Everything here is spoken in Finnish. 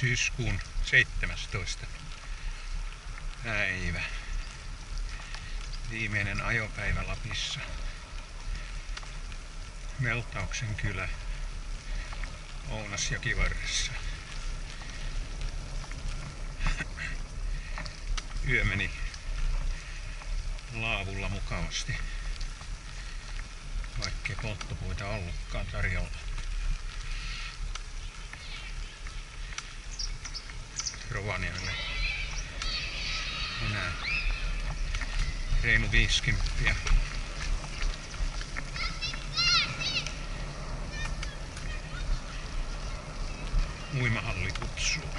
syyskuun 17. päivä. Viimeinen ajopäivä Lapissa. Meltauksen kylä Ounasjokivarressa. Yö meni laavulla mukavasti, vaikkei polttopuita ollutkaan tarjolla. Rovaniemelle enää reilu 50. Uimahalli kutsuu.